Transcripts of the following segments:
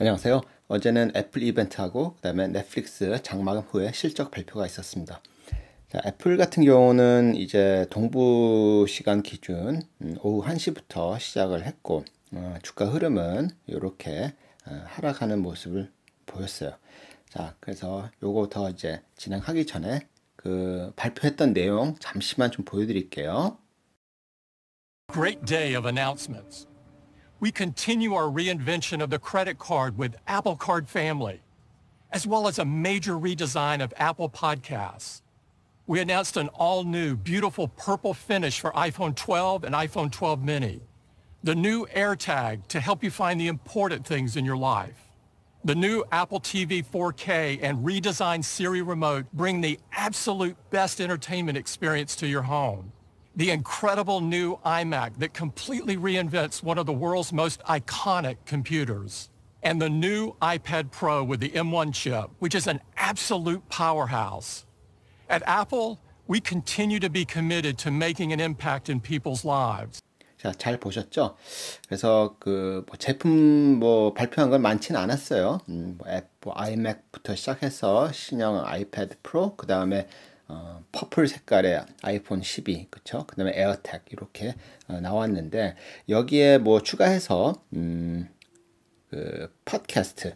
안녕하세요. 어제는 애플 이벤트하고 그다음에 넷플릭스 장마감 후에 실적 발표가 있었습니다. 자, 애플 같은 경우는 이제 동부 시간 기준 음, 오후 1시부터 시작을 했고 어, 주가 흐름은 이렇게 어, 하락하는 모습을 보였어요. 자, 그래서 요거 더 이제 진행하기 전에 그 발표했던 내용 잠시만 좀 보여드릴게요. Great day of announcements. We continue our reinvention of the credit card with Apple Card Family, as well as a major redesign of Apple Podcasts. We announced an all-new, beautiful purple finish for iPhone 12 and iPhone 12 mini. The new AirTag to help you find the important things in your life. The new Apple TV 4K and redesigned Siri remote bring the absolute best entertainment experience to your home The incredible new iMac that completely reinvents one of the world's most iconic computers. And the new iPad Pro with the M1 chip, which is an absolute powerhouse. At Apple, we continue to be committed to making an impact in people's lives. 자, 잘 보셨죠? 그래서 그뭐 제품 뭐 발표한 건 많지는 않았어요. 음, 뭐 앱, 뭐 아이맥부터 시작해서 신형 아이패드 프로, 그 다음에 어, purple 색깔의 아이폰 12, 그쵸? 그 다음에 AirTag 이렇게 어, 나왔는데 여기에 뭐 추가해서 음, 그 팟캐스트,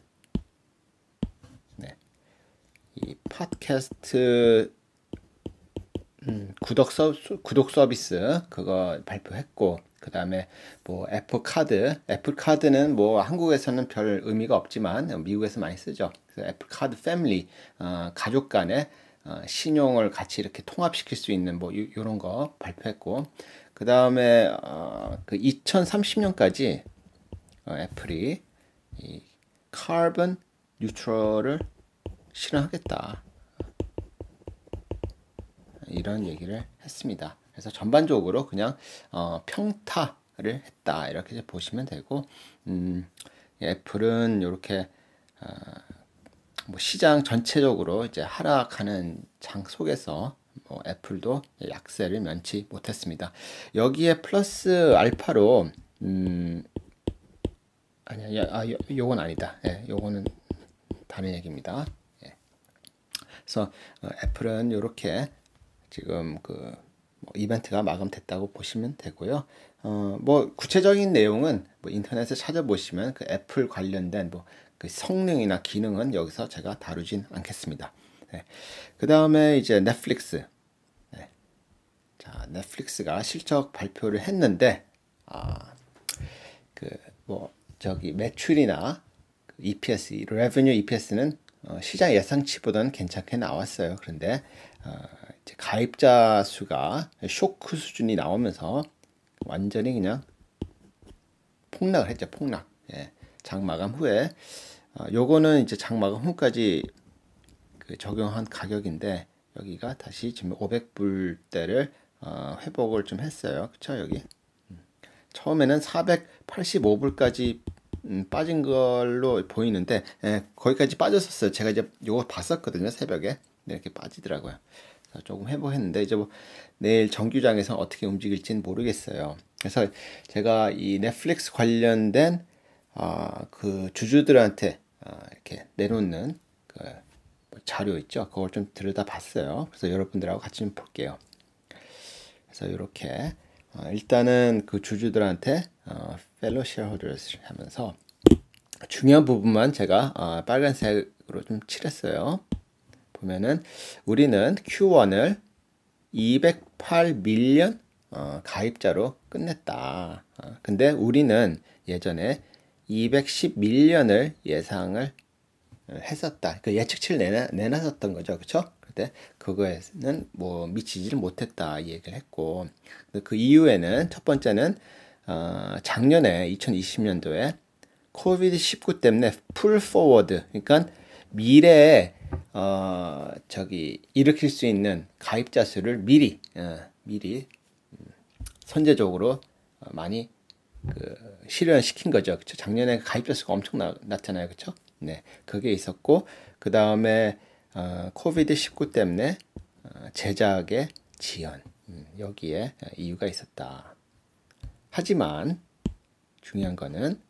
네, 이 팟캐스트 음, 구독 서 구독 서비스 그거 발표했고 그 다음에 뭐 애플 카드 애플 카드는 뭐 한국에서는 별 의미가 없지만 미국에서 많이 쓰죠. 그래서 애플 카드 패밀리 어, 가족 간에 어, 신용을 같이 이렇게 통합시킬 수 있는 뭐 요, 요런 거 발표했고 그 다음에 어, 그 2030년까지 어, 애플이 이 카본 뉴트럴을 실현하겠다. 이런 얘기를 했습니다. 그래서 전반적으로 그냥 어, 평타를 했다 이렇게 보시면 되고 음, 애플은 이렇게 어, 뭐 시장 전체적으로 이제 하락하는 장 속에서 뭐 애플도 약세를 면치 못했습니다. 여기에 플러스 알파로 음, 아니야, 아, 요, 요건 아니다. 예, 요거는 다른 얘기입니다. 예. 그래서 어, 애플은 이렇게 지금 그 뭐 이벤트가 마감됐다고 보시면 되고요. 어, 뭐 구체적인 내용은 뭐 인터넷에 찾아보시면 그 애플 관련된 뭐 그 성능이나 기능은 여기서 제가 다루진 않겠습니다. 네. 그 다음에 이제 넷플릭스. 네. 자, 넷플릭스가 실적 발표를 했는데, 아, 그, 뭐, 저기 매출이나 그 EPS, revenue EPS는 어, 시장 예상치보다는 괜찮게 나왔어요. 그런데, 어, 가입자 수가 쇼크 수준이 나오면서 완전히 그냥 폭락을 했죠. 폭락. 예. 장 마감 후에 어, 요거는 이제 장 마감 후까지 그 적용한 가격인데 여기가 다시 지금 500불대를 어, 회복을 좀 했어요. 그쵸 여기 음. 처음에는 485불까지 음, 빠진 걸로 보이는데 예, 거기까지 빠졌었어요. 제가 이제 요거 봤었거든요. 새벽에 네, 이렇게 빠지더라고요. 조금 회복했는데 이제 뭐 내일 정규장에서 어떻게 움직일지는 모르겠어요. 그래서 제가 이 넷플릭스 관련된 어, 그 주주들한테 어, 이렇게 내놓는 그 자료 있죠. 그걸 좀 들여다봤어요. 그래서 여러분들하고 같이 좀 볼게요. 그래서 이렇게 어, 일단은 그 주주들한테 어, fellow shareholders 하면서 중요한 부분만 제가 어, 빨간색으로 좀 칠했어요. 보면은 우리는 Q1을 208 밀리언 어, 가입자로 끝냈다. 어, 근데 우리는 예전에 210 밀리언을 예상을 했었다. 그 예측치를 내놔, 내놨었던 거죠. 그쵸? 근데 그거에는 뭐 미치지를 못했다. 이 얘기를 했고. 그 이후에는 첫 번째는 어, 작년에 2020년도에 COVID 19 때문에 pull forward. 그러니까 미래에 어, 저기 일으킬 수 있는 가입자 수를 미리 어, 미리 음, 선제적으로 어, 많이 그 실현시킨 거죠. 그쵸? 작년에 가입자 수가 엄청 나, 났잖아요. 그쵸? 네. 그게 있었고, 그 다음에, 어, COVID 19 때문에, 어, 제작의 지연. 음, 여기에 이유가 있었다. 하지만, 중요한 거는,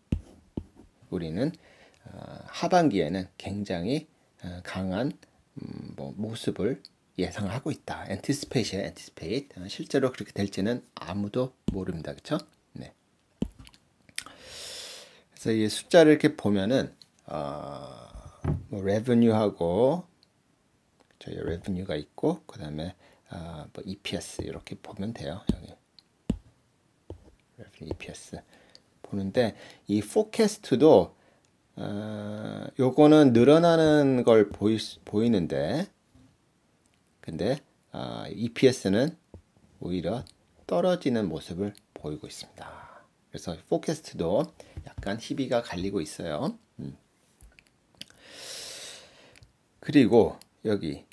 우리는, 어, 어, 하반기에는 굉장히 어, 강한 음, 뭐 모습을 예상하고 있다. anticipate, anticipate. 어, 실제로 그렇게 될지는 아무도 모릅니다. 그렇죠? 네. 그래서 이 숫자를 이렇게 보면은 어, 뭐 revenue하고 저희 revenue가 있고 그 다음에 어, 뭐 EPS 이렇게 보면 돼요. 여기 revenue, EPS 보는데 이 forecast도 어, 요거는 늘어나는 걸 보이, 보이는데 근데 어, EPS는 오히려 떨어지는 모습을 보이고 있습니다. 그래서 포캐스트도 약간 희비가 갈리고 있어요. 음. 그리고 여기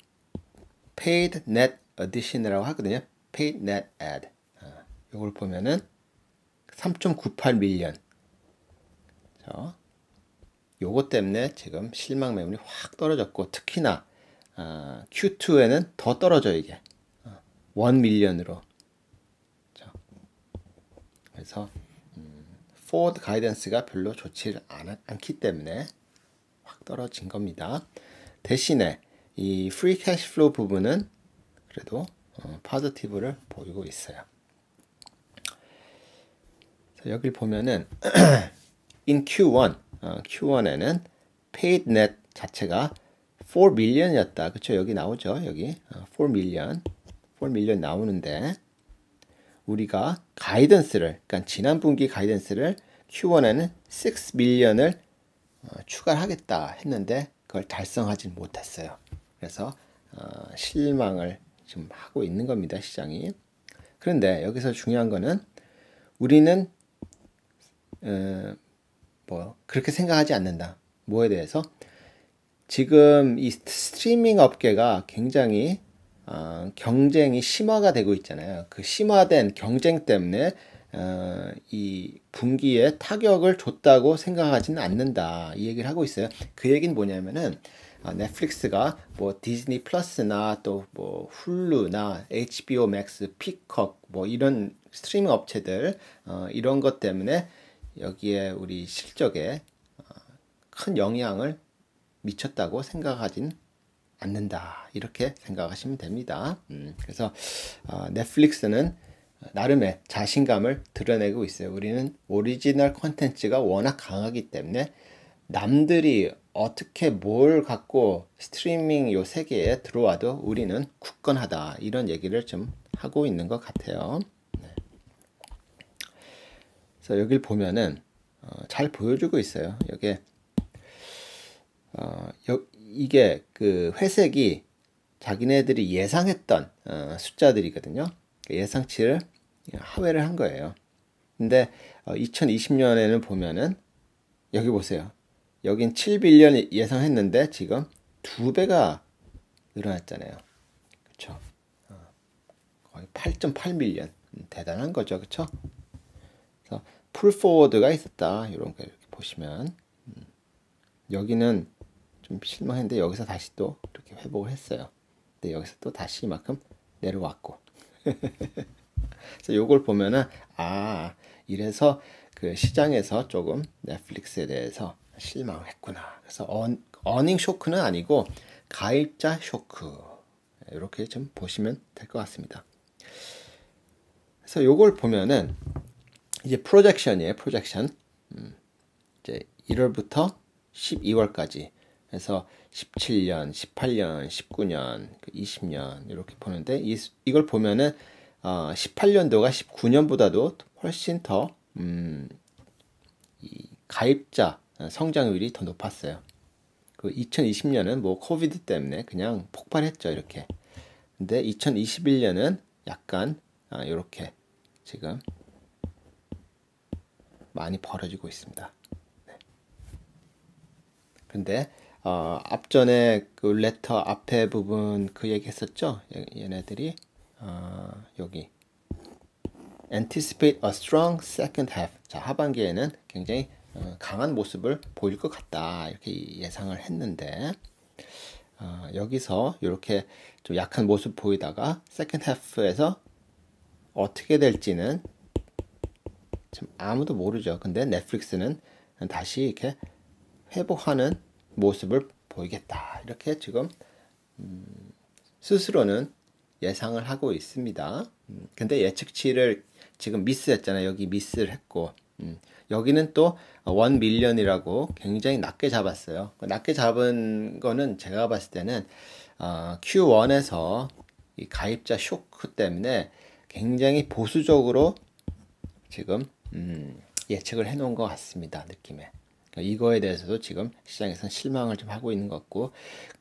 paid net addition이라고 하거든요. paid net add. 어, 이걸 보면은 3.98 million. 자, 요거 때문에 지금 실망 매물이 확 떨어졌고 특히나 어, Q2에는 더 떨어져 이게 어, 1 million으로. 자, 그래서 음, forward guidance가 별로 좋지 않, 않기 때문에 확 떨어진 겁니다. 대신에 이 free cash flow 부분은 그래도 어, positive를 보이고 있어요. 여기 보면은 in Q1 어, Q1에는 paid net 자체가 4 million이었다. 그렇죠? 여기 나오죠. 여기 어, 4 million, 4 million 나오는데 우리가 가이던스를, 그러니까 지난 분기 가이던스를 Q1에는 6 million을 어, 추가하겠다 했는데 그걸 달성하지 못했어요. 그래서 어, 실망을 지금 하고 있는 겁니다. 시장이. 그런데 여기서 중요한 거는 우리는 어, 뭐 그렇게 생각하지 않는다. 뭐에 대해서 지금 이 스트리밍 업계가 굉장히 어, 경쟁이 심화가 되고 있잖아요. 그 심화된 경쟁 때문에 어, 이 분기에 타격을 줬다고 생각하지는 않는다. 이 얘기를 하고 있어요. 그 얘기는 뭐냐면은 어, 넷플릭스가 뭐 디즈니 플러스나 또 뭐 훌루나 HBO 맥스, 피콕 뭐 이런 스트리밍 업체들 어, 이런 것 때문에 여기에 우리 실적에 어, 큰 영향을 미쳤다고 생각하진 않는다. 이렇게 생각하시면 됩니다. 음, 그래서 어, 넷플릭스는 나름의 자신감을 드러내고 있어요. 우리는 오리지널 콘텐츠가 워낙 강하기 때문에 남들이 어떻게 뭘 갖고 스트리밍 요 세계에 들어와도 우리는 굳건하다. 이런 얘기를 좀 하고 있는 것 같아요. 네. 그래서 여길 보면은 어, 잘 보여주고 있어요. 여기 어, 여, 이게 그 회색이 자기네들이 예상했던 어, 숫자들이거든요. 예상치를 하회를 한 거예요. 근데 어, 2020년에는 보면은 여기 보세요. 여긴 7빌리언 예상했는데 지금 두 배가 늘어났잖아요. 그쵸? 어, 거의 8.8밀리언. 음, 대단한 거죠. 그쵸? 그래서 풀 포워드가 있었다. 이런 거 이렇게 보시면 음, 여기는 좀 실망했는데 여기서 다시 또 이렇게 회복을 했어요. 근데 여기서 또 다시 이만큼 내려왔고. 그래서 요걸 보면은 아 이래서 그 시장에서 조금 넷플릭스에 대해서 실망을 했구나. 그래서 어, 어닝 쇼크는 아니고 가입자 쇼크 이렇게 좀 보시면 될 것 같습니다. 그래서 요걸 보면은 이제 프로젝션이에요. 프로젝션. 음, 이제 1월부터 12월까지 해서 17년, 18년, 19년, 20년 이렇게 보는데 이, 이걸 보면은 어, 18년도가 19년보다도 훨씬 더 음, 이 가입자 성장률이 더 높았어요. 그 2020년은 뭐 코비드 때문에 그냥 폭발했죠 이렇게. 근데 2021년은 약간 아, 이렇게 지금 많이 벌어지고 있습니다. 네. 근데 어, 앞전에 그 레터 앞에 부분 그 얘기 했었죠. 얘네들이 어, 여기 anticipate a strong second half. 자 하반기에는 굉장히 어, 강한 모습을 보일 것 같다 이렇게 예상을 했는데 어, 여기서 이렇게 좀 약한 모습 보이다가 second half에서 어떻게 될지는 참 아무도 모르죠. 근데 넷플릭스는 다시 이렇게 회복하는 모습을 보이겠다. 이렇게 지금 음, 스스로는 예상을 하고 있습니다. 음, 근데 예측치를 지금 미스했잖아요. 여기 미스를 했고 음, 여기는 또 one million이라고 굉장히 낮게 잡았어요. 그 낮게 잡은 거는 제가 봤을 때는 어, Q1에서 이 가입자 쇼크 때문에 굉장히 보수적으로 지금 음, 예측을 해놓은 것 같습니다. 느낌에. 그러니까 이거에 대해서도 지금 시장에서는 실망을 좀 하고 있는 것 같고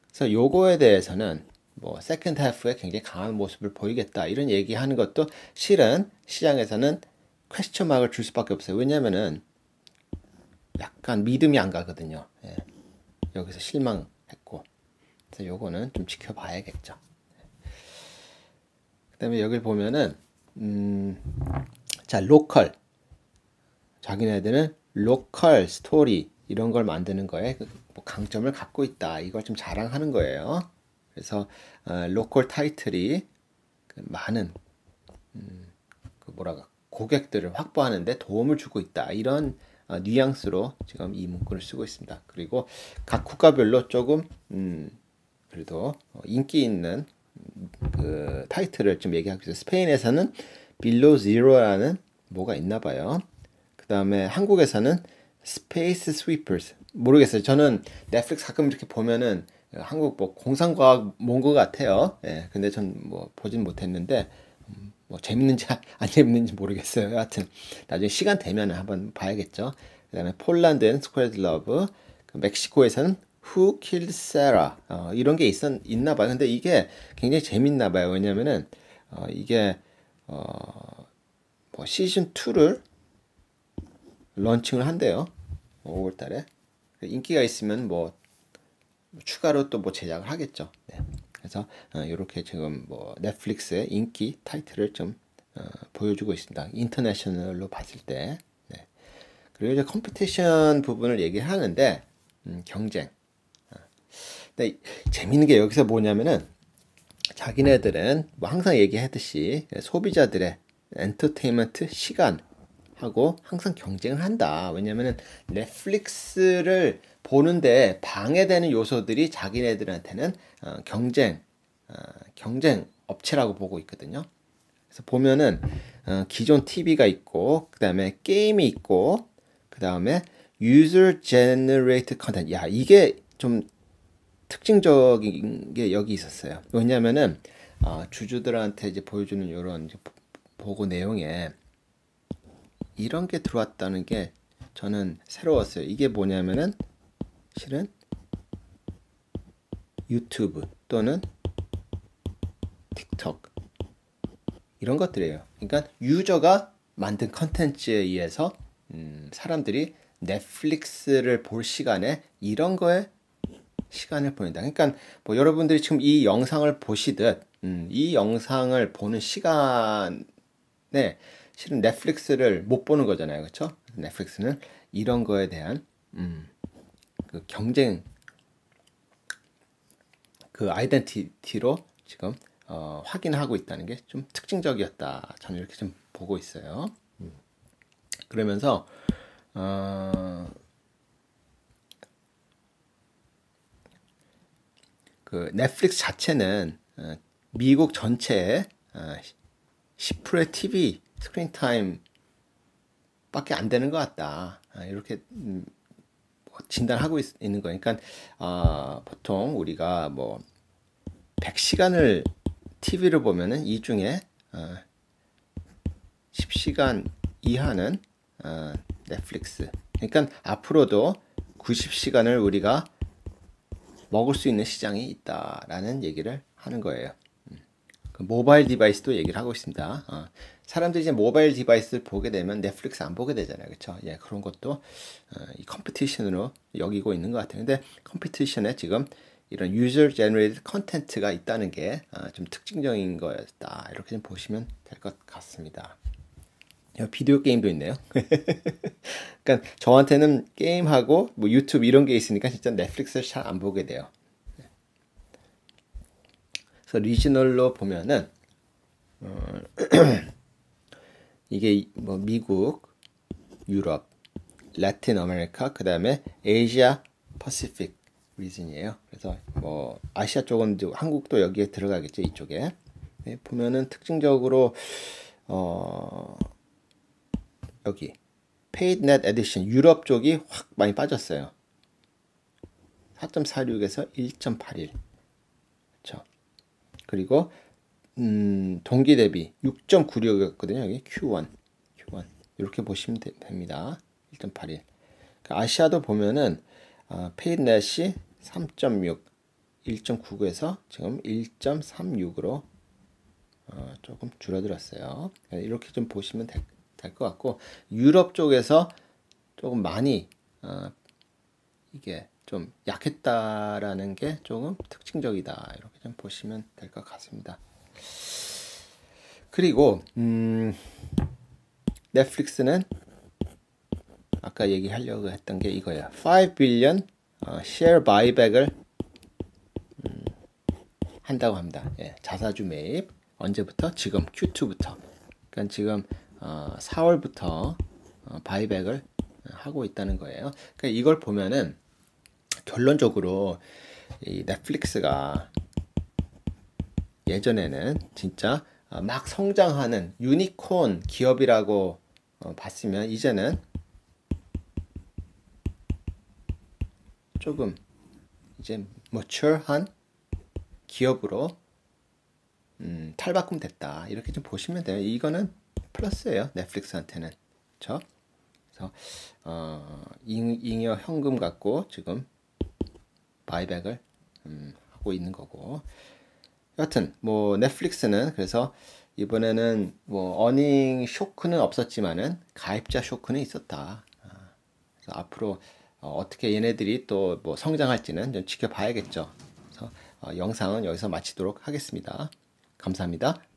그래서 요거에 대해서는 뭐 second half에 굉장히 강한 모습을 보이겠다 이런 얘기하는 것도 실은 시장에서는 question mark를 줄 수밖에 없어요. 왜냐면은 약간 믿음이 안 가거든요. 예. 여기서 실망했고. 그래서 요거는 좀 지켜봐야겠죠. 그 다음에 여기를 보면은, 음, 자, 로컬. 자기네들은 로컬 스토리, 이런 걸 만드는 거에 그뭐 강점을 갖고 있다. 이걸 좀 자랑하는 거예요. 그래서, 어, 로컬 타이틀이 그 많은, 음, 그 뭐라고, 고객들을 확보하는데 도움을 주고 있다. 이런 어, 뉘앙스로 지금 이 문구를 쓰고 있습니다. 그리고 각 국가별로 조금 음, 그래도 어, 인기 있는 그 타이틀을 좀 얘기하고 있어요. 스페인에서는 Below Zero라는 뭐가 있나 봐요. 그 다음에 한국에서는 Space Sweepers 모르겠어요. 저는 넷플릭스 가끔 이렇게 보면은 한국 뭐 공상과학 뭔것 같아요. 예, 근데 전 뭐 보진 못했는데 뭐 재밌는지 안 재밌는지 모르겠어요. 하여튼 나중에 시간 되면 한번 봐야겠죠. 그다음에 폴란드는 Squared Love, 그 멕시코에서는 Who Killed Sarah 어, 이런 게 있었 있나 봐요. 근데 이게 굉장히 재밌나 봐요. 왜냐면은 어, 이게 어, 뭐 시즌 2를 런칭을 한대요. 5월 달에 인기가 있으면 뭐 추가로 또 뭐 제작을 하겠죠. 네. 그래서 이렇게 어, 지금 뭐 넷플릭스의 인기 타이틀을 좀 어, 보여주고 있습니다. 인터내셔널로 봤을 때. 네. 그리고 이제 컴피티션 부분을 얘기하는데 음, 경쟁. 어. 근데 재밌는 게 여기서 뭐냐면은 자기네들은 뭐 항상 얘기하듯이 소비자들의 엔터테인먼트 시간 하고 항상 경쟁을 한다. 왜냐면은 넷플릭스를 보는데 방해되는 요소들이 자기네들한테는 어, 경쟁, 어, 경쟁 업체라고 보고 있거든요. 그래서 보면은 어, 기존 TV가 있고, 그 다음에 게임이 있고, 그 다음에 user generated content. 야, 이게 좀 특징적인 게 여기 있었어요. 왜냐면은 어, 주주들한테 이제 보여주는 이런 보고 내용에 이런 게 들어왔다는 게 저는 새로웠어요. 이게 뭐냐면은 실은 유튜브 또는 틱톡 이런 것들이에요. 그러니까 유저가 만든 컨텐츠에 의해서 음, 사람들이 넷플릭스를 볼 시간에 이런 거에 시간을 보낸다. 그러니까 뭐 여러분들이 지금 이 영상을 보시듯 음, 이 영상을 보는 시간에 실은 넷플릭스를 못 보는 거잖아요. 그렇죠? 넷플릭스는 이런 거에 대한 음, 그 경쟁 그 아이덴티티로 지금 어, 확인하고 있다는 게 좀 특징적이었다. 저는 이렇게 좀 보고 있어요. 음. 그러면서 어, 그 넷플릭스 자체는 어, 미국 전체에 어, 10%의 TV screen time 밖에 안 되는 것 같다. 아, 이렇게 음, 진단하고 있, 는 거니까 어, 보통 우리가 뭐 100시간을 TV를 보면은 이 중에 어, 10시간 이하는 어, 넷플릭스. 그러니까 앞으로도 90시간을 우리가 먹을 수 있는 시장이 있다라는 얘기를 하는 거예요. 음. 그 mobile device도 얘기를 하고 있습니다. 어, 사람들이 이제 mobile device를 보게 되면 넷플릭스 안 보게 되잖아요. 그렇죠? 예, 그런 것도 어, 이 competition으로 여기고 있는 것 같아요. 근데 competition에 지금 이런 user generate content가 있다는 게좀 어, 특징적인 거였다. 이렇게 좀 보시면 될 것 같습니다. 비디오 게임도 있네요. 그러니까 저한테는 게임하고 뭐 유튜브 이런 게 있으니까 진짜 넷플릭스를 잘 안 보게 돼요. 그래서 regional로 보면은 어, 이게 뭐 미국, 유럽, 라틴 아메리카, 그 다음에 아시아 Pacific region이에요. 그래서 뭐 아시아 쪽은 이제 한국도 여기에 들어가겠죠 이쪽에 네, 보면은 특징적으로 어 여기 Paid Net Addition 유럽 쪽이 확 많이 빠졌어요. 4.46에서 1.81 그렇죠. 그리고 음, 동기 대비 6.96이었거든요. 여기 Q1 Q1 이렇게 보시면 되, 됩니다. 1.81 그러니까 아시아도 보면은 어, Paid Net이 3.6 1.99에서 지금 1.36으로 어, 조금 줄어들었어요. 이렇게 좀 보시면 될 것 같고 유럽 쪽에서 조금 많이 어, 이게 좀 약했다라는 게 조금 특징적이다 이렇게 좀 보시면 될 것 같습니다. 그리고 음, 넷플릭스는 아까 얘기하려고 했던 게 이거예요. 5 빌리언 어, share buyback을 음, 한다고 합니다. 예, 자사주 매입 언제부터? 지금 Q2부터. 그러니까 지금 어, 4월부터 어, 바이백을 하고 있다는 거예요. 그러니까 이걸 보면은 결론적으로 이 넷플릭스가 예전에는 진짜 어, 막 성장하는 유니콘 기업이라고 어, 봤으면 이제는 조금 이제 mature한 기업으로 음, 탈바꿈 됐다 이렇게 좀 보시면 돼요. 이거는 플러스예요 넷플릭스한테는 그렇죠? 그래서 어, 잉 여 현금 갖고 지금 바이백을 음, 하고 있는 거고 여하튼 뭐 넷플릭스는 그래서 이번에는 뭐 어닝 쇼크는 없었지만은 가입자 쇼크는 있었다. 아, 그래서 앞으로 어, 떻게 얘네들이 또 뭐 성장할지는 좀 지켜봐야겠죠. 그래서 어, 영상은 여기서 마치도록 하겠습니다. 감사합니다.